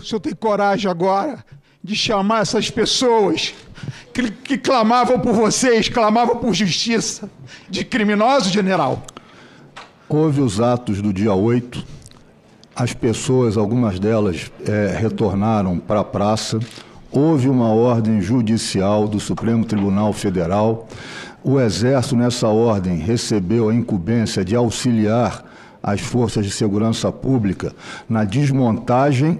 o senhor tem coragem agora de chamar essas pessoas que, que clamavam por vocês, clamavam por justiça, de criminosos, general? Houve os atos do dia 8, as pessoas, algumas delas, é, retornaram para a praça, houve uma ordem judicial do Supremo Tribunal Federal, o Exército, nessa ordem, recebeu a incumbência de auxiliar as forças de segurança pública na desmontagem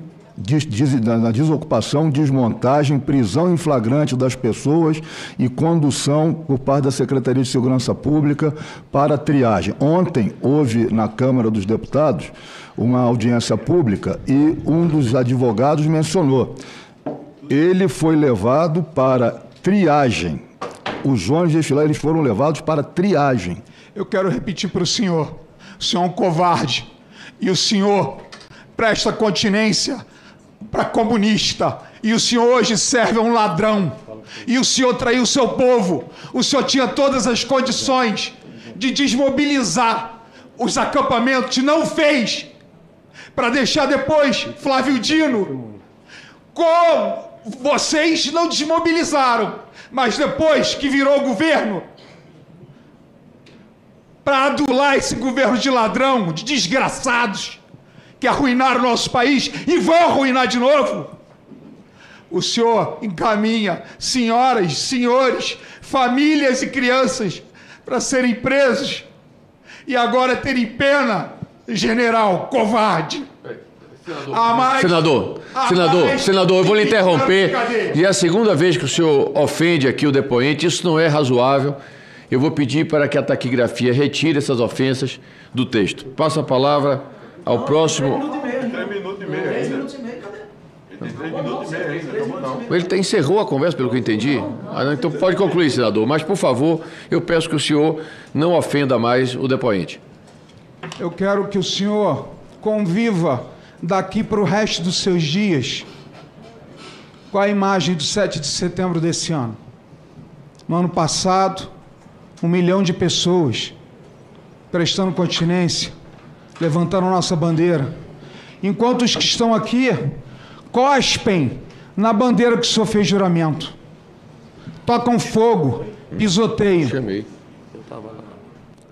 Na desocupação, desmontagem, prisão em flagrante das pessoas e condução por parte da Secretaria de Segurança Pública para triagem. Ontem houve na Câmara dos Deputados uma audiência pública e um dos advogados mencionou. Ele foi levado para triagem. Os Jones de eles foram levados para triagem. Eu quero repetir para o senhor: o senhor é um covarde e o senhor presta continência para comunista. E o senhor hoje serve a um ladrão. E o senhor traiu o seu povo. O senhor tinha todas as condições de desmobilizar os acampamentos, não fez. Para deixar depois Flávio Dino. Com vocês não desmobilizaram, mas depois que virou governo, para adular esse governo de ladrão, de desgraçados, que arruinaram nosso país e vão arruinar de novo. O senhor encaminha senhoras, senhores, famílias e crianças para serem presos e agora terem pena, general covarde. Senador, mais, senador, senador, senador, eu vou lhe interromper. E é a segunda vez que o senhor ofende aqui o depoente, isso não é razoável. Eu vou pedir para que a taquigrafia retire essas ofensas do texto. Passo a palavra ao próximo. Três minutos e meio. Três minutos e meio, cadê? Ele tem três minutos e meio ainda, não. Ele encerrou a conversa, pelo que eu entendi. Ah, então pode concluir, senador. Mas, por favor, eu peço que o senhor não ofenda mais o depoente. Eu quero que o senhor conviva daqui para o resto dos seus dias com a imagem do 7 de setembro desse ano. No ano passado, um milhão de pessoas prestando continência levantaram nossa bandeira, enquanto os que estão aqui cospem na bandeira que o senhor fez juramento, tocam fogo, pisoteiam. Chamei.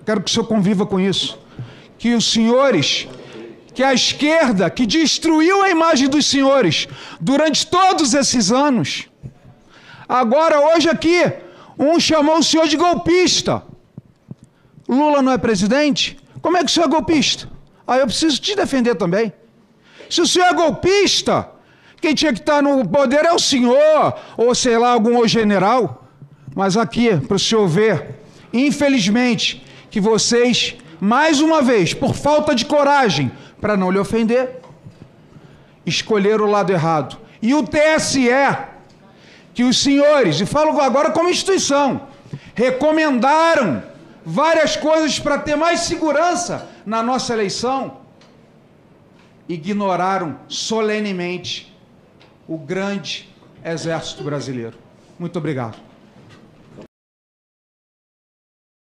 Quero que o senhor conviva com isso. Que os senhores, que a esquerda, que destruiu a imagem dos senhores durante todos esses anos, agora, hoje aqui, um chamou o senhor de golpista. Lula não é presidente? Como é que o senhor é golpista? Aí eu preciso te defender também. Se o senhor é golpista, quem tinha que estar no poder é o senhor, ou sei lá, algum general. Mas aqui, para o senhor ver, infelizmente, que vocês, mais uma vez, por falta de coragem, para não lhe ofender, escolheram o lado errado. E o TSE, que os senhores, e falo agora como instituição, recomendaram várias coisas para ter mais segurança na nossa eleição, ignoraram solenemente o grande exército brasileiro. Muito obrigado.